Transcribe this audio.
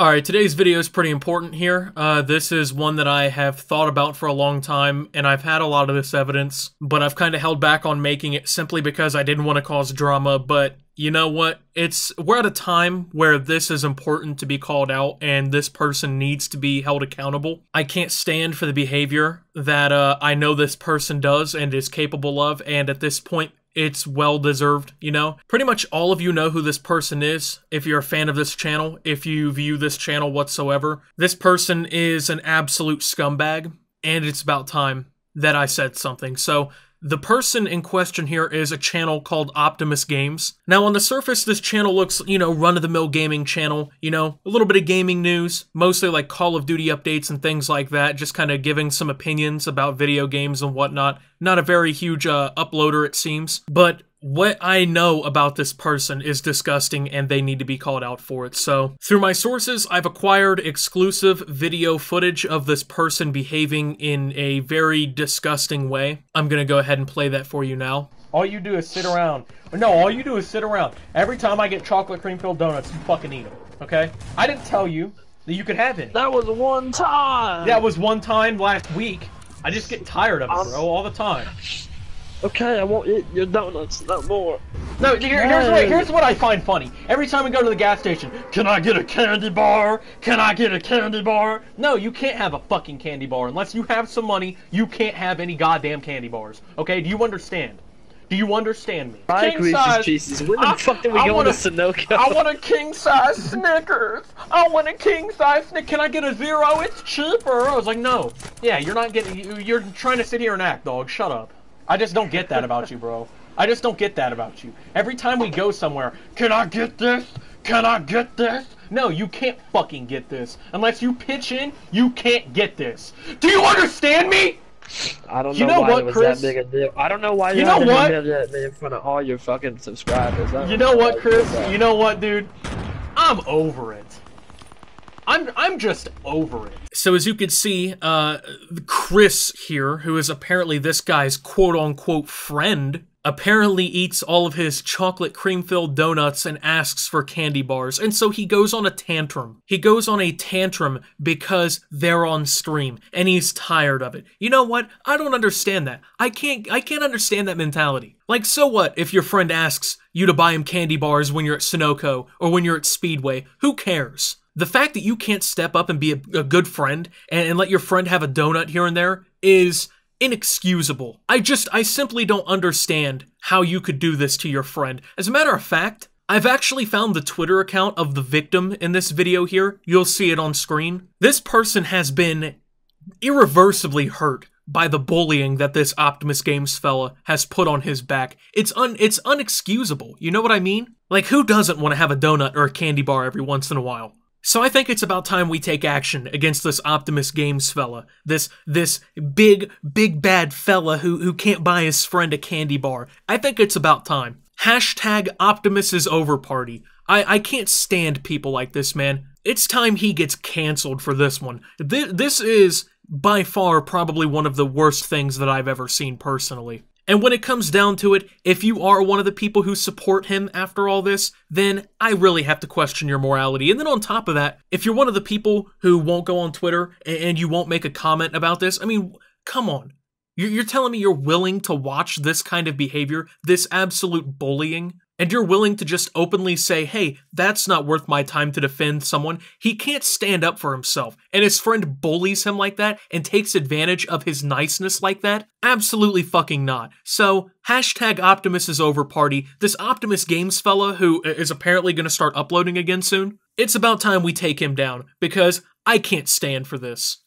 Alright, today's video is pretty important here. Uh, this is one that I have thought about for a long time, and I've had a lot of this evidence, but I've kind of held back on making it simply because I didn't want to cause drama, but you know what? It's we're at a time where this is important to be called out and this person needs to be held accountable. I can't stand for the behavior that uh, I know this person does and is capable of, and at this point, it's well deserved, you know? Pretty much all of you know who this person is if you're a fan of this channel, if you view this channel whatsoever. This person is an absolute scumbag, and it's about time that I said something. So, the person in question here is a channel called Optimus Games. Now, on the surface, this channel looks, you know, run of the mill gaming channel, you know, a little bit of gaming news, mostly like Call of Duty updates and things like that, just kind of giving some opinions about video games and whatnot. Not a very huge uh, uploader, it seems, but what I know about this person is disgusting and they need to be called out for it. So, through my sources, I've acquired exclusive video footage of this person behaving in a very disgusting way. I'm gonna go ahead and play that for you now. All you do is sit around. No, all you do is sit around. Every time I get chocolate cream filled donuts, you fucking eat them. Okay? I didn't tell you that you could have it. That was one time. That was one time last week. I just get tired of it, bro, all the time. Okay, I won't eat your donuts no more. No, here, here's what here's what I find funny. Every time we go to the gas station, can I get a candy bar? Can I get a candy bar? No, you can't have a fucking candy bar unless you have some money. You can't have any goddamn candy bars. Okay? Do you understand? Do you understand me? I agree with Jesus. When the I- fuck did we I go wanna- to Sunoco? I want a king size Snickers. I want a king size Snick. Can I get a zero? It's cheaper. I was like, no. Yeah, you're not getting. You, you're trying to sit here and act, dog. Shut up. I just don't get that about you, bro. I just don't get that about you. Every time we go somewhere, can I get this? Can I get this? No, you can't fucking get this. Unless you pitch in, you can't get this. Do you understand me? I don't You know, know why what, it was Chris? that big a deal. I don't know why You you know what? that in front of all your fucking subscribers. You know what, Chris? You know what, dude? I'm over it. I'm I'm just over it. So as you can see, uh, Chris here, who is apparently this guy's quote-unquote friend, apparently eats all of his chocolate cream-filled donuts and asks for candy bars. And so he goes on a tantrum. He goes on a tantrum because they're on stream and he's tired of it. You know what? I don't understand that. I can't I can't understand that mentality. Like so what if your friend asks you to buy him candy bars when you're at Sunoco or when you're at Speedway? Who cares? The fact that you can't step up and be a, a good friend and, and let your friend have a donut here and there is inexcusable. I just, I simply don't understand how you could do this to your friend. As a matter of fact, I've actually found the Twitter account of the victim in this video here. You'll see it on screen. This person has been irreversibly hurt by the bullying that this Optimus Games fella has put on his back. It's un it's unexcusable. You know what I mean? Like who doesn't want to have a donut or a candy bar every once in a while? So I think it's about time we take action against this Optimus Games fella. This this big big bad fella who who can't buy his friend a candy bar. I think it's about time. Hashtag Optimus is over party. I, I can't stand people like this, man. It's time he gets canceled for this one. This, this is by far probably one of the worst things that I've ever seen personally. And when it comes down to it, if you are one of the people who support him after all this, then I really have to question your morality. And then on top of that, if you're one of the people who won't go on Twitter and, you won't make a comment about this, I mean, come on. You're telling me you're willing to watch this kind of behavior, this absolute bullying? And you're willing to just openly say, hey, that's not worth my time to defend someone, he can't stand up for himself, and his friend bullies him like that and takes advantage of his niceness like that? Absolutely fucking not. So, hashtag Optimus is over party. This Optimus Games fella who is apparently going to start uploading again soon, it's about time we take him down, because I can't stand for this.